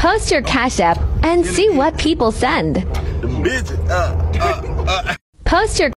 Post your Cash App and see what people send. Uh, uh, uh. Post your